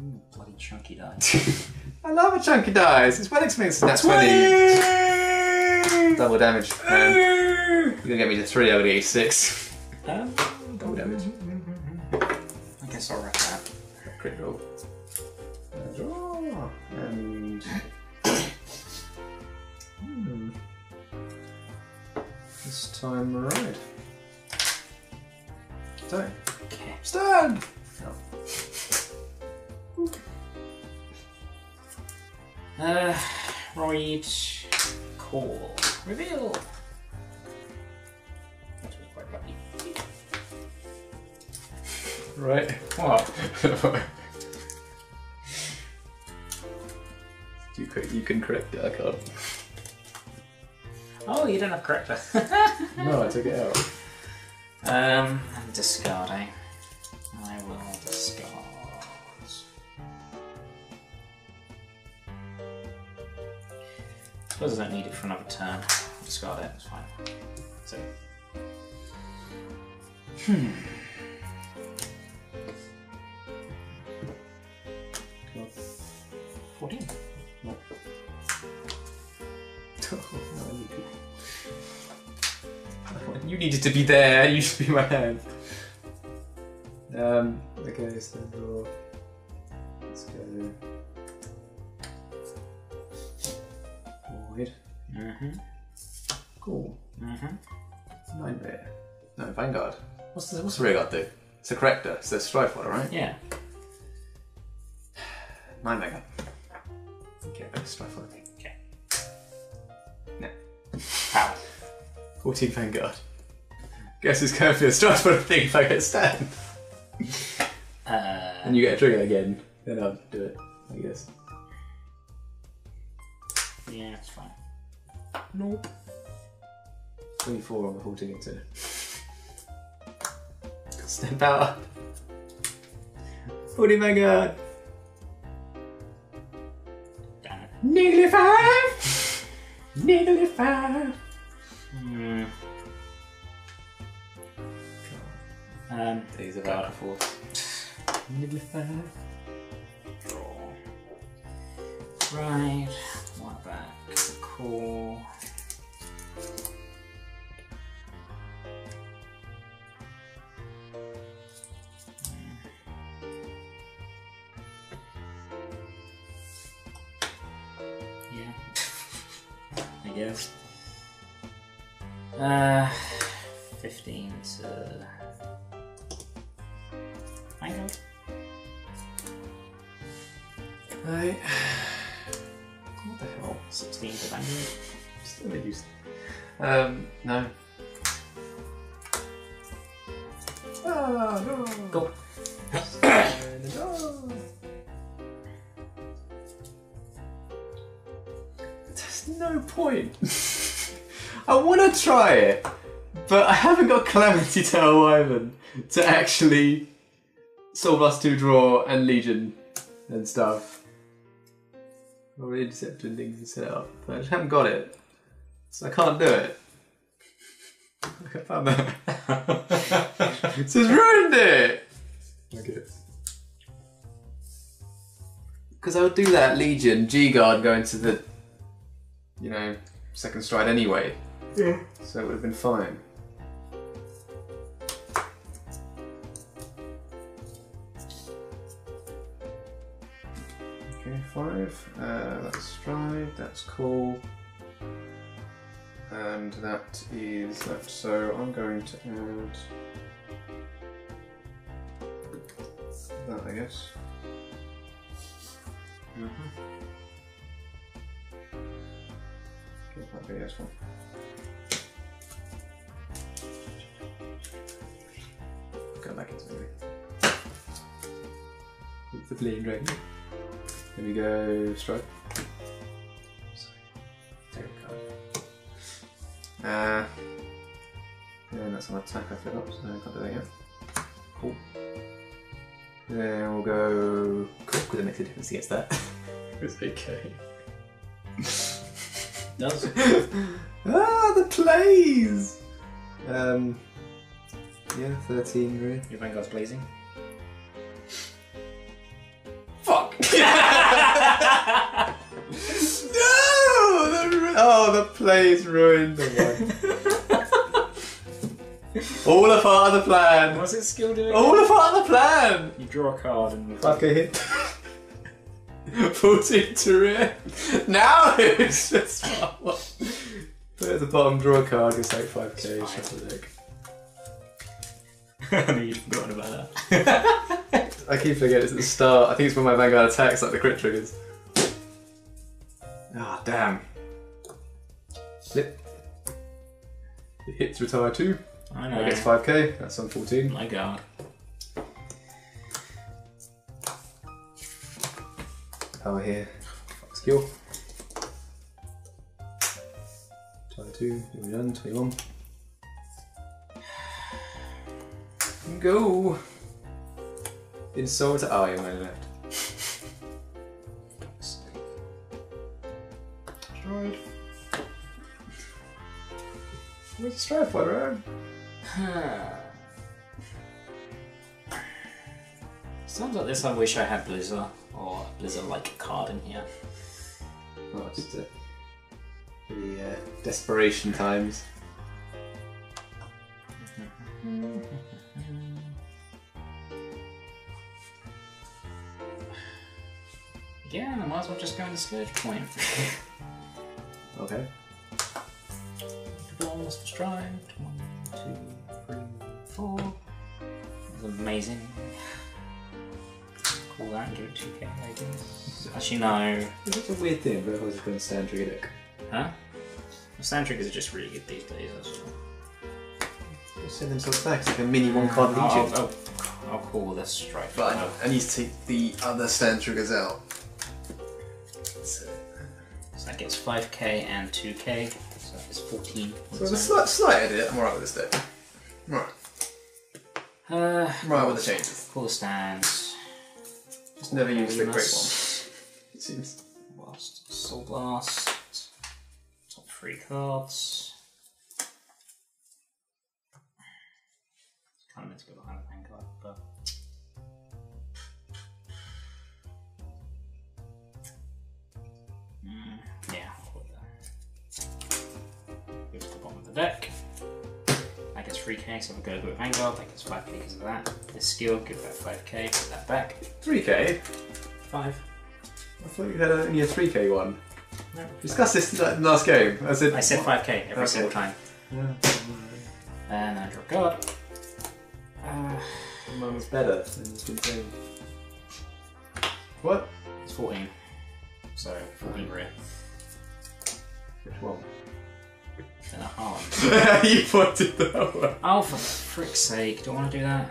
Ooh, bloody chunky dice. I love a chunky dice. It's well expensive. That's 20. Double damage. Man. You're gonna get me to three, I'm gonna get you six. um, Double damage. I guess I'll wrap that. Crit roll. Uh, draw. And. Hmm. This time right. Uh, right. Call. Reveal. That was quite lucky. Right. What? you, could, you can correct it, I can't. Oh, you don't have corrector. No, I took it out. um, I'm discarding. I Suppose I don't need it for another turn. Discard it. It's fine. So. Hmm. Fourteen. No, you needed to be there. You should be my hand. Um. Okay, so. Let's go. Mm-hmm. Cool. Mm-hmm. Nine bear. No, Vanguard. What's the what's the rearguard do? It's a corrector. So it's a strife one, right? Yeah. Nine Vanguard. Okay, that's strife. Okay. No. Power. 14 Vanguard. Guess it's going be a strife one thing if I get stand. Uh, And you get a trigger again, then I'll do it, I guess. Yeah, it's fine. Nope. 24 on the 14 too. Step out. 40 Vanguard. Damn it. Nearly five. Nearly five. Hmm. Um, These are back and forth. Nearly five. draw. Right. Cool. Yeah. I guess. Uh, 15 to. Vanguard? Right. 16 to? Just let me. Um, no. Ah, no. Go. no. There's no point. I want to try it, but I haven't got Calamity Tail Wyvern to actually solve us two draw and Legion and stuff. Or Interceptor and things to set it up, but I just haven't got it, so I can't do it. I found that. this has ruined it. Okay. Because I would do that Legion G guard going to the, you know, second stride anyway. Yeah. So it would have been fine. Five. Uh, that's stride. That's cool. And that is that. So I'm going to add that, I guess. Mm-hmm. Give that BS one. Go back into it. It's the bleeding dragon. Here we go, strike. Sorry. Take a card. Uh, yeah, that's an attack I forgot, so I can't do that yet. Cool. Then we'll go. Cool, because it makes a difference against that. it's okay. Does. ah, the plays! Um, yeah, 13 really. Your Vanguard's blazing. Oh, the play's ruined the one. All a part of the plan. What's it skill doing? All a part of the plan. You draw a card and Okay, hit. 14 to rear. Now it's just. Put it at the bottom, draw a card, it's like 5k, It's shuffle the deck. I knew you'd forgotten about that. I keep forgetting it's at the start. I think it's when my Vanguard attacks, like the crit triggers. Ah, damn. Flip. It hits retire 2. I I know. gets 5k, that's on 14. My god. Power here. Fuck skill. Retire 2, you're done, 21. Go! Insult. Oh, yeah, mine left. Where's the stride fighter? Sounds like this. I wish I had Blizzard or Blizzard-like card in here. Oh, just uh, the uh, desperation times. Yeah, I might as well just go into Scourge Point. Okay. Balls for stride. One, two, three, four. That's amazing. Call that and give it 2k, I guess. Actually, no. It's a weird thing, but I was going to stand trigger deck. Huh? The stand triggers are just really good these days, that's all. Just send themselves back. It's like a mini one card I'll, legion. Oh, oh, oh, I'll, I'll call this strike. But I, I need to take the other stand triggers out. So, So that gets 5k and 2k, is 14. so with a slight, slight edit, I'm alright with this deck. Right. Uh, I'm alright with the changes. The stands. Just never use the great one, it seems. Blast, Soul Blast. Top three cards. Deck. That gets 3k, so we'll go with Vanguard. That gets 5k because of that. This skill, give that 5k, put that back. 3k? 5. I thought you had only a 3k one. No. We discussed this in the last game. I said. I said 5k every Okay. single time. Yeah. And I draw a card. Uh, Mine was better than it's been saying. What? it's 14. So, 14 rear. Which one? Then a Harlem. you pointed that one. Oh, for frick's sake, do I want to do that?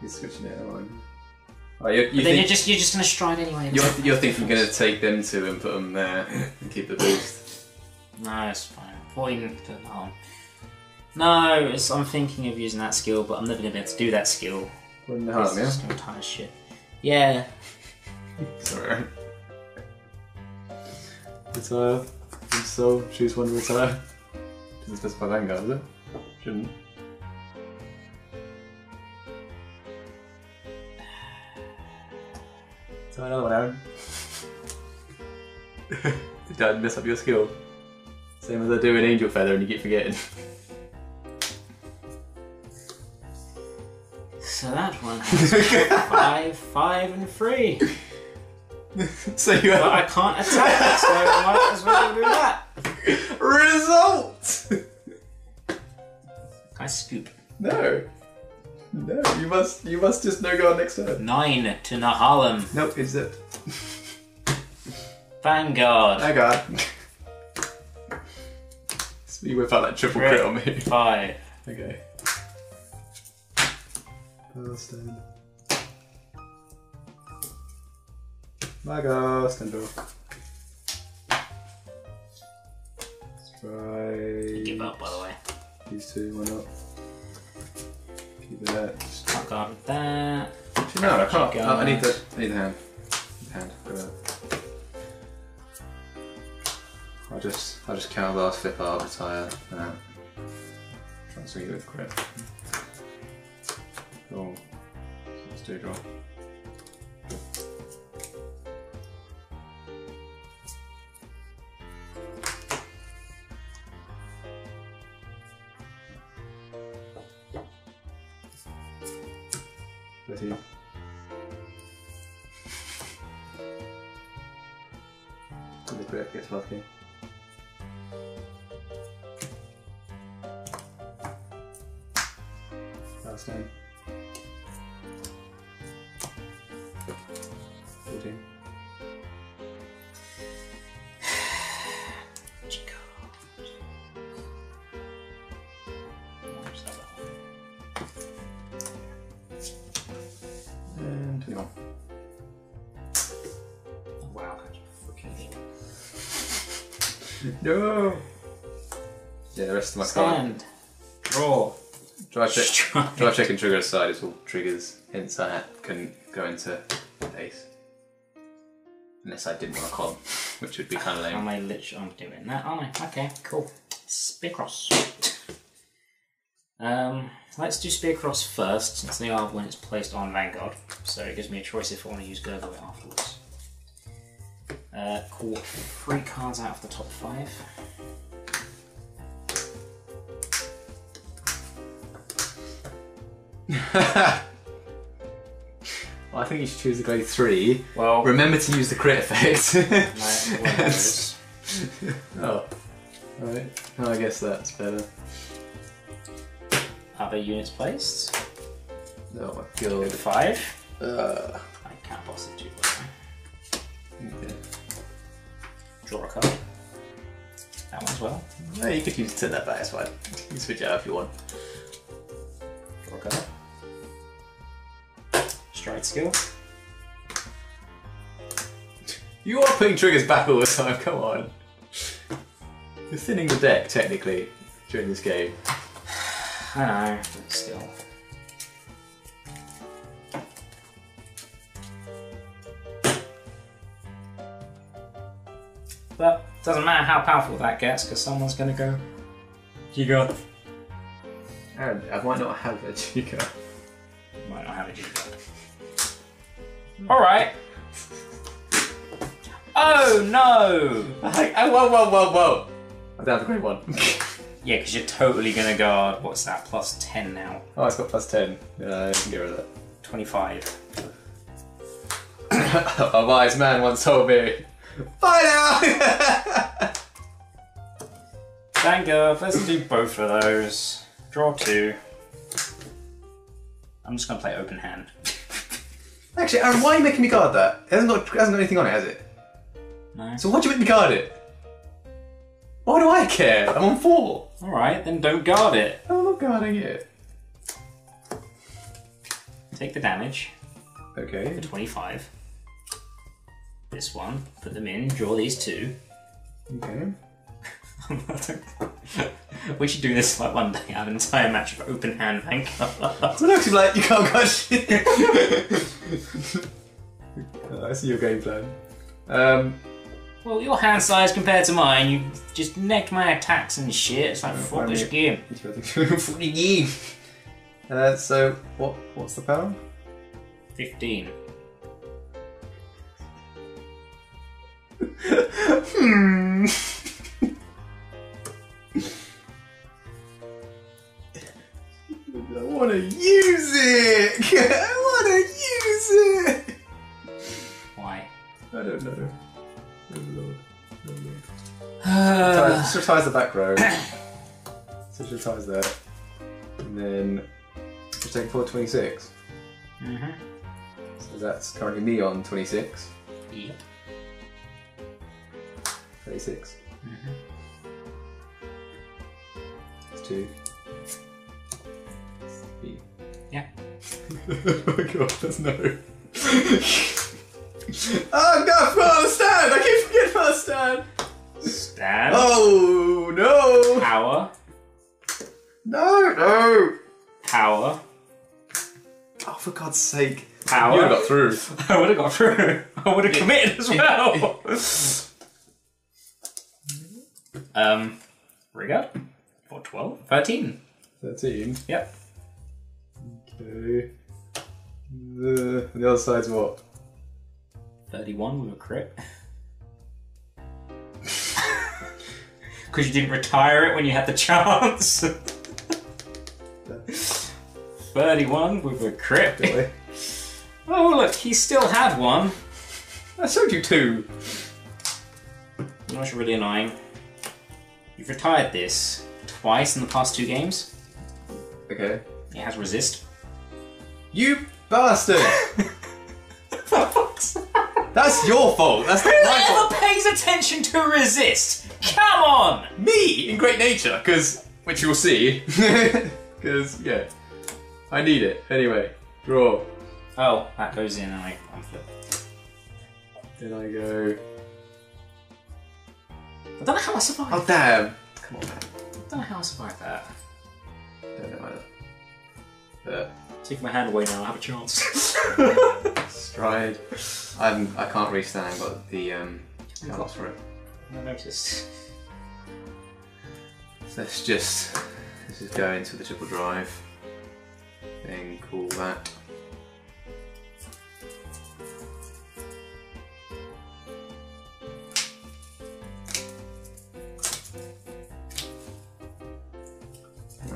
You're switching it on. Oh, you, But you then you're just you're just gonna stride anyway. you're, you're thinking you're going to take them two and put them there and keep the boost. No, it's fine. 14 to the No, it's, I'm thinking of using that skill, but I'm never gonna be able to do that skill. In the harm, yeah? just gonna tie shit. Yeah. Sorry. Retire. So, choose one to retire. Doesn't specify Vanguard, does it? Shouldn't. Try another one, Aaron. Did I mess up your skill? Same as I do in Angel Feather and you keep forgetting. So that one has five, five, and three. so you But I can't attack, so I might as well do that. result! Can I scoop? no. No, you must you must just no guard next turn. Nine to Nahalem. Nope, it's it. Vanguard. I got. so you whip out that triple crit on me. Five. Okay. Stand. Maga, stand off. Try Give up, by the way. these two, why not? Keep that. Can't guard with that. Actually, no, I can't. Oh, I need the, I need the hand. The hand. I'll just, I'll just counterblast, flip art, retire, and out. Try and swing it with crit. Cool. Let's do a draw. Crit gets 12k. Last time. No! Yeah, the rest of my card. Stand. Draw. Drive check. Strike. Drive check and trigger aside is all triggers, hence I had, couldn't go into ace. Unless I didn't want a column, which would be kind of Am lame. I literally? I'm doing that, aren't I? Okay, cool. Spear cross. um, let's do spear cross first, since they are when it's placed on Vanguard. So it gives me a choice if I want to use Gurguit afterwards. Uh, call three cards out of the top five. Well, I think you should choose the grade 3. Well, Remember to use the crit effect. one of those. oh. Oh, I guess that's better. Other units placed. Oh my Go god. five. Uh, No, you could use turn that back, it's fine. You can switch it out if you want. Card. Stride skill. You are putting triggers back all the time, come on. You're thinning the deck, technically, during this game. I know, but still. Doesn't matter how powerful that gets, because someone's gonna go. You got. And I might not have a Chica. Might not have a G Alright. Oh no! oh, whoa, whoa, whoa, whoa! I'm down to grade 1. Yeah, because you're totally gonna guard. What's that? Plus 10 now. oh, it's got plus 10. Yeah, I can get rid of 25. a wise man once told me. Bye now! Vanguard, let's do both of those. Draw two. I'm just gonna play open hand. Actually, Aaron, why are you making me guard that? It hasn't got, it hasn't got anything on it, has it? No. So why'd you make me guard it? Why do I care? I'm on 4. Alright, then don't guard it. I'm not guarding it. Take the damage Okay. for 25. This one, put them in, draw these two. Okay. we should do this like one day, have an entire match of open hand Vanguard. So looks like you can't guard shit. Oh, I see your game plan. Um, well, your hand size compared to mine, you just necked my attacks and shit. It's like, fuck I this game. Funny game. Uh, so what? What's the power? 15. Hmm. I want to use it. I want to use it. Why? I don't know. Oh lord. Oh lord. Uh, Just retires the back row. so just retires that. And then just take 426. mm-hmm. So that's currently me on 26. Yep. 36. Mhm. It's 2. Three. Yeah. oh my god, that's no. oh no, first stand! I keep forgetting first stand! Stab. Oh no! Power. No, no! Power. Oh, for God's sake. Power. You got through. I would have got through. I would have committed as well. Um, Rearguard? For 12? 13. 13. Yep. Okay. The, the other side's what? 31 with a crit. Because you didn't retire it when you had the chance. 31 with a crit. Oh, look, he still had one. I showed you two. You know really annoying? You've retired this twice in the past two games. Okay. It has resist. You bastard! That's your fault. That's not my Whoever fault. pays attention to resist? Come on! Me in great nature, because which you'll see. Because yeah, I need it anyway. Draw. Oh, that goes in and I unflip. Then I go. I don't know how I survived. Oh damn! Come on, man. I don't know how I survived that. Don't know either. But Take my hand away now, I have a chance. stride. I'm. I can't reach that. I've got the um. cards for it. I noticed. Let's just. Let's just go into the triple drive. Then call that.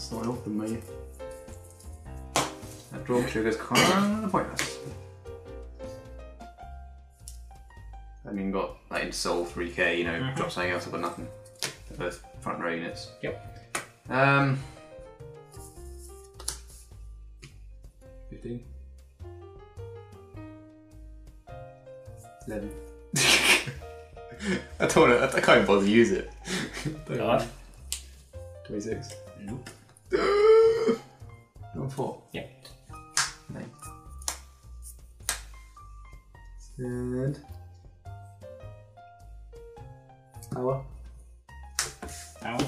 That's not helping me. That draw trigger's kind of pointless. I mean, got like in Soul 3k, you know, Mhm. drop something else, I've got nothing. They're both front row units. Yep. Um. 15. 11. I don't want to, I can't even bother to use it. Go on. 26. Nope. And. Power. Ow.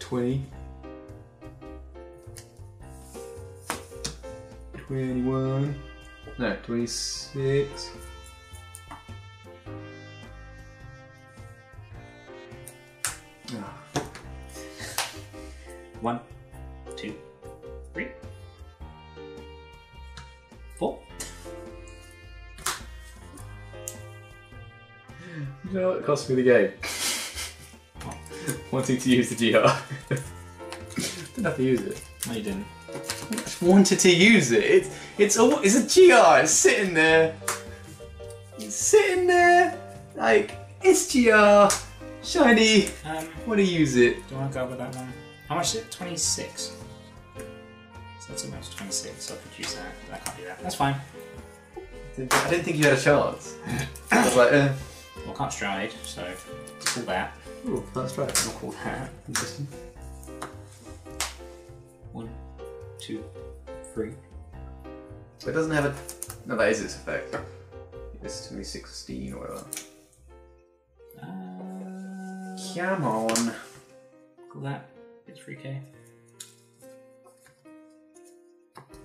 20. 21. No, 26. Cost me the game. Wanting to use the GR. Didn't have to use it. No, you didn't. I just wanted to use it. It's it's a it's a GR. It's sitting there. It's sitting there. Like it's GR. Shiny. Um, Want to use it? do you want to go with that one? How much is it? 26. So that's almost 26, so I could use that. I can't do that. That's fine. I didn't think you had a chance. I was like, eh. Well, I can't stride, so call that. Ooh, that's right. I'll call that. Interesting. One, two, three. But it doesn't have a. No, that is its effect. It's to me 16 or whatever. Uh, Come on. call that. It's 3k.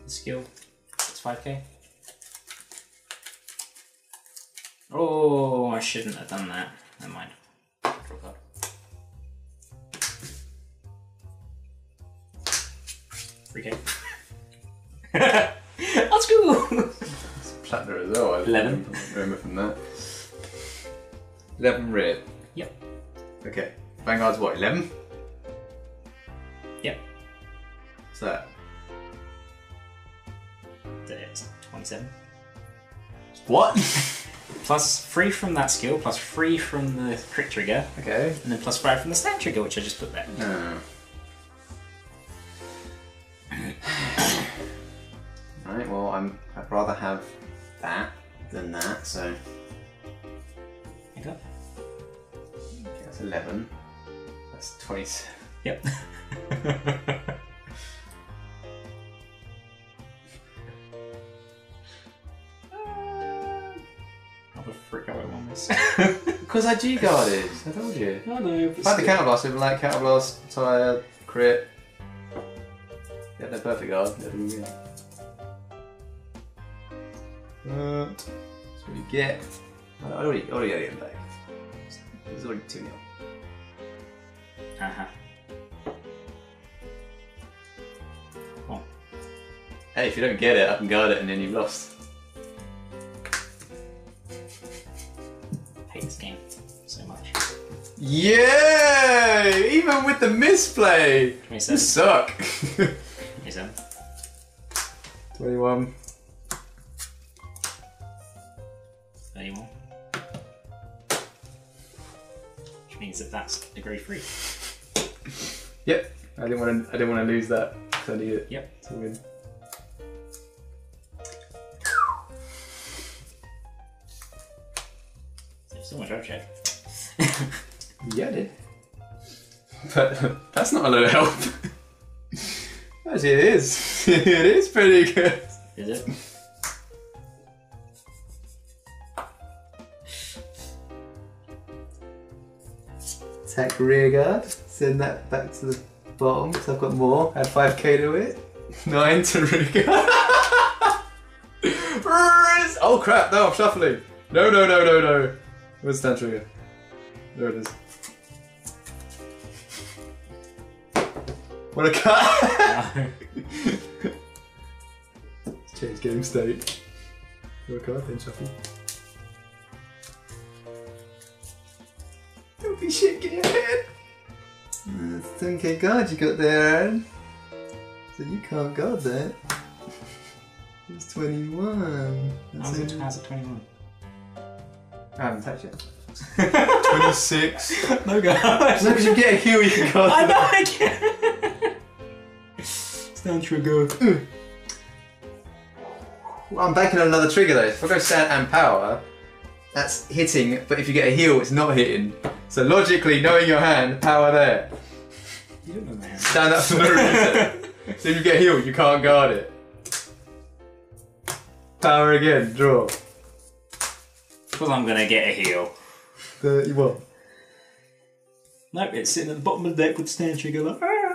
The skill. It's 5k. Oh, I shouldn't have done that. Never mind. Draw a card. Three K. Let's go. Platinum as well. I Eleven. Remember from that. 11 red. Yep. Okay. Vanguard's what, 11? Yep. What's that? That's Twenty-seven. What? Plus three from that skill, plus three from the crit trigger, okay. and then plus five from the stat trigger, which I just put there. No. Ah. Right, well, I'm, I'd rather have that than that, so Okay. that's 11. That's 27. Yep. Because I G guarded, I told you. I know. If I had the counterblast, it'd be like counterblast, tire, crit. Yeah, they're perfect guard. They're. Uh, that's what you get. I I already, already got it back. It's already 2 0. Uh-huh. Hey, if you don't get it, I can guard it and then you've lost. Yay! Even with the misplay! You 27. suck! Yeah, 27. 21. 31. Which means that that's degree free. Yep. I didn't want to. I didn't want to lose that. 'cause I need it Yep. to win. So much check. Yeah, I did. But that's not a lot of help. Actually, it is. it is pretty good. Is it? Attack rear guard. Send that back to the bottom because I've got more. Add 5k to it. 9 to rear guard. oh crap, no, I'm shuffling. No, no, no, no, no. Where's stand trigger? There it is. What a cut! No. Change game state. Draw a card, then shuffle. Don't be shaking your head! That's 10k guard you got there, Aaron. So you can't guard that. It's 21. That's How's it, it. how's it 21? I haven't touched it. 26. no gosh. No, because you get a heal, you can guard I it. know I can. Stand trigger. Well, I'm banking on another trigger though. If I go stand and power, that's hitting, but if you get a heal, it's not hitting. So logically, knowing your hand, power there. You don't know my hand. Stand up for no reason. so if you get healed, you can't guard it. Power again, draw. Because I'm gonna get a heal. 31. Nope, it's sitting at the bottom of the deck with stand trigger like. "Ah."